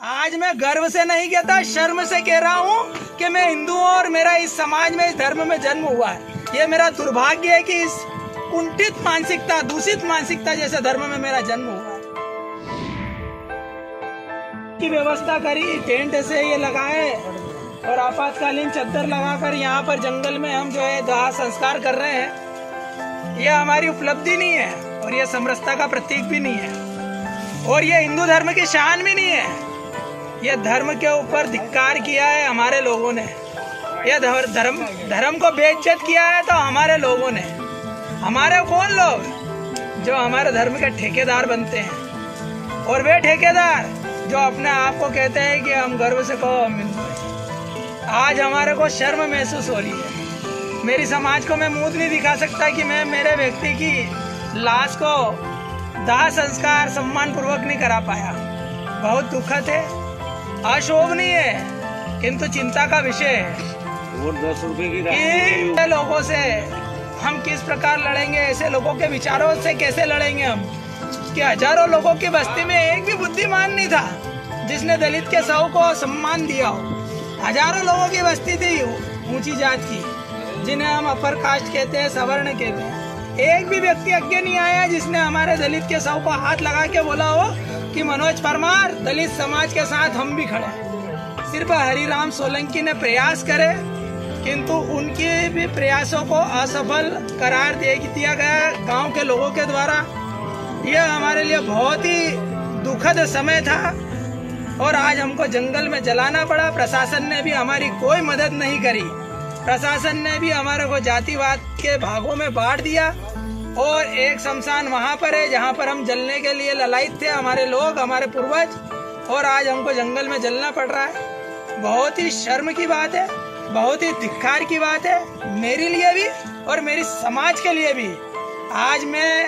आज मैं गर्व से नहीं कहता, शर्म से कह रहा हूँ कि मैं हिंदू हूँ और मेरा इस समाज में, इस धर्म में जन्म हुआ है। ये मेरा दुर्भाग्य है कि इस कुंठित मानसिकता, दूषित मानसिकता जैसे धर्म में मेरा जन्म हुआ की व्यवस्था करी, टेंट से ये लगाए और आपातकालीन चद्दर लगाकर यहाँ पर जंगल में हम जो है दाह संस्कार कर रहे हैं। यह हमारी उपलब्धि नहीं है और यह समरसता का प्रतीक भी नहीं है। और यह हिंदू धर्म की शान भी नहीं है। यह धर्म के ऊपर धिक्कार किया है हमारे लोगों ने। यह धर्म धर्म को बेइज्जत किया है तो हमारे लोगों ने। हमारे कौन लोग? जो हमारे धर्म के ठेकेदार बनते हैं। और वे ठेकेदार जो अपने आप को कहते हैं कि हम गर्व से कहो हम हिंदू हैं। आज हमारे को शर्म महसूस हो रही है। मेरी समाज को मैं मुँह नहीं दिखा सकता कि मैं मेरे व्यक्ति की लाश को दाह संस्कार सम्मान पूर्वक नहीं करा पाया। बहुत दुखद है। अशोभनीय है किंतु चिंता का विषय है। वो दस रुपए की लोगों से हम किस प्रकार लड़ेंगे ऐसे लोगों के विचारों से कैसे लड़ेंगे हम? कि हज़ारों लोगों की बस्ती में एक भी बुद्धिमान नहीं था जिसने दलित के सौ को सम्मान दिया हो? हज़ारों लोगों की बस्ती थी ऊँची जात की जिन्हें हम अपर कास्ट कहते हैं सवर्ण कहते हैं। एक भी व्यक्ति अज्ञे नहीं आया जिसने हमारे दलित के सौ को हाथ लगा के बोला हो कि मनोज परमार, दलित समाज के साथ हम भी खड़े सिर्फ़ हरिराम सोलंकी ने प्रयास करे, किंतु उनके भी प्रयासों को असफल करार दे दिया गया गाँव के लोगों के द्वारा। यह हमारे लिए बहुत ही दुखद समय था और आज हमको जंगल में जलाना पड़ा। प्रशासन ने भी हमारी कोई मदद नहीं करी। प्रशासन ने भी हमारे को जातिवाद के भागों में बांट दिया। और एक शमशान वहाँ पर है, जहाँ पर हम जलने के लिए ललायित थे, हमारे लोग, हमारे पूर्वज, और आज हमको जंगल में जलना पड़ रहा है। बहुत ही शर्म की बात है, बहुत ही धिक्कार की बात है, मेरे लिए भी और मेरी समाज के लिए भी। आज मैं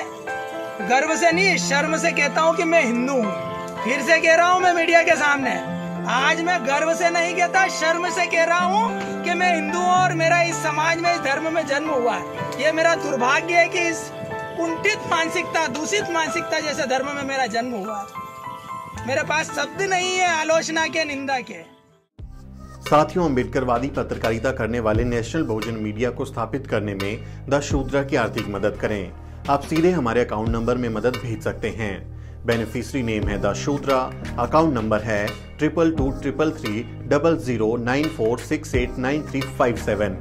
गर्व से नहीं, शर्म से कहता हूँ कि मैं हिंदू हूँ। फिर से कह रहा हूँ मैं मीडिया के सामने। आज मैं गर्व से नहीं कहता, शर्म से कह रहा हूँ कि मैं हिंदू हूँ और मेरा इस समाज में, इस धर्म में जन्म हुआ है। ये मेरा दुर्भाग्य है कि इस कुंठित मानसिकता, दूषित मानसिकता जैसे धर्म में मेरा जन्म हुआ मेरे पास शब्द नहीं है, आलोचना के, निंदा के। साथियों, अम्बेडकरवादी पत्रकारिता करने वाले नेशनल बहुजन मीडिया को स्थापित करने में द शूद्रा की आर्थिक मदद करें। आप सीधे हमारे अकाउंट नंबर में मदद भेज सकते हैं। बेनिफिशियरी नेम है द अकाउंट नंबर है triple two triple three double zero nine four six eight nine three five seven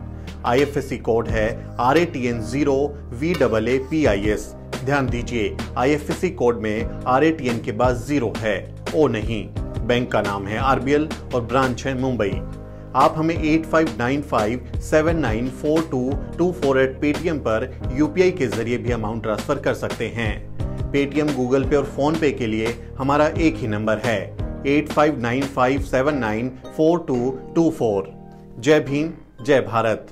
I F S C code है R A T N zero V double A P I S ध्यान दीजिए I F S C code में R A T N के बाद zero है, ओ नहीं। Bank का नाम है आरबीएल और ब्रांच है मुंबई आप हमें eight five nine five seven nine four two two four eight Paytm पर यूपीआई के ज़रिए भी अमाउंट ट्रांसफ़र कर सकते हैं। पेटीएम, गूगल पे और फ़ोन पे के लिए हमारा एक ही नंबर है, eight five nine five seven nine four two two four. जय भीम, जय भारत।